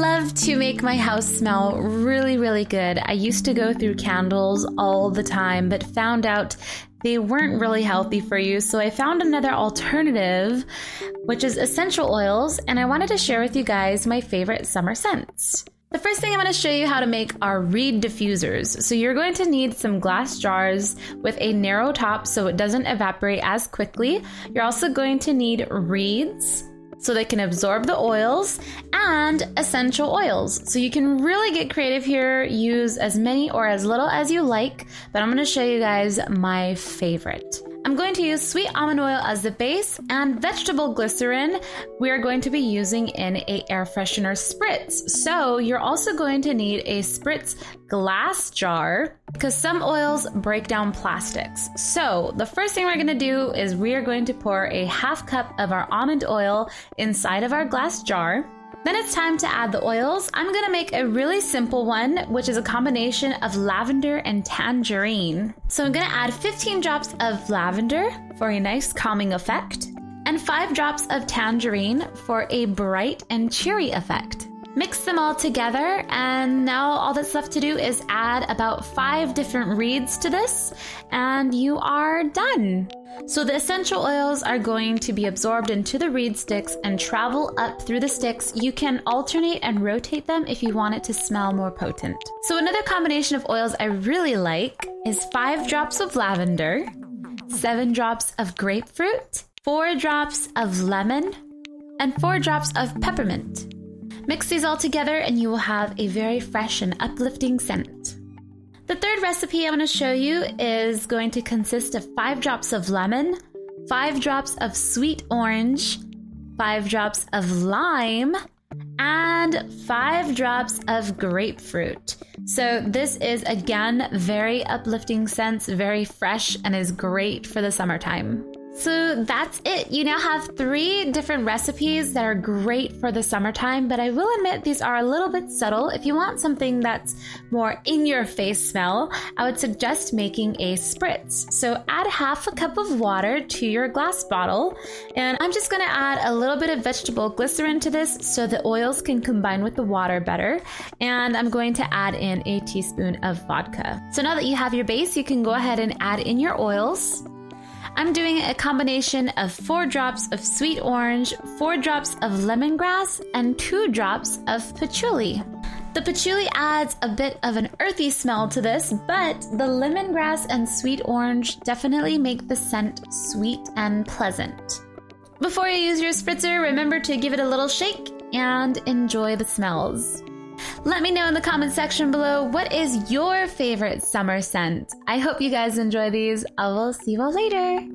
love to make my house smell really, really good. I used to go through candles all the time, but found out they weren't really healthy for you. So I found another alternative, which is essential oils, and I wanted to share with you guys my favorite summer scents. The first thing I'm going to show you how to make are reed diffusers. So you're going to need some glass jars with a narrow top so it doesn't evaporate as quickly. You're also going to need reeds so they can absorb the oils and essential oils. So you can really get creative here, use as many or as little as you like, but I'm to show you guys my favorite. I'm going to use sweet almond oil as the base and vegetable glycerin we are going to be using in a air freshener spritz. So you're also going to need a spritz glass jar because some oils break down plastics. So the first thing we're going to do is we are going to pour a half cup of our almond oil inside of our glass jar. Then it's time to add the oils. I'm gonna make a really simple one, which is a combination of lavender and tangerine. So I'm gonna add 15 drops of lavender for a nice calming effect, and 5 drops of tangerine for a bright and cheery effect. Mix them all together, and now all that's left to do is add about five different reeds to this, and you are done. So the essential oils are going to be absorbed into the reed sticks and travel up through the sticks. You can alternate and rotate them if you want it to smell more potent. So another combination of oils I really like is five drops of lavender, seven drops of grapefruit, four drops of lemon, and four drops of peppermint. Mix these all together and you will have a very fresh and uplifting scent. The third recipe I'm going to show you is going to consist of five drops of lemon, five drops of sweet orange, five drops of lime, and five drops of grapefruit. So, this is again very uplifting scents, very fresh, and is great for the summertime. So that's it. You now have three different recipes that are great for the summertime, but I will admit these are a little bit subtle. If you want something that's more in your face smell, I would suggest making a spritz. So add half a cup of water to your glass bottle, and I'm just gonna add a little bit of vegetable glycerin to this so the oils can combine with the water better. And I'm going to add in a teaspoon of vodka. So now that you have your base, you can go ahead and add in your oils. I'm doing a combination of four drops of sweet orange, four drops of lemongrass, and two drops of patchouli. The patchouli adds a bit of an earthy smell to this, but the lemongrass and sweet orange definitely make the scent sweet and pleasant. Before you use your spritzer, remember to give it a little shake and enjoy the smells. Let me know in the comment section below what is your favorite summer scent. I hope you guys enjoy these. I will see you all later.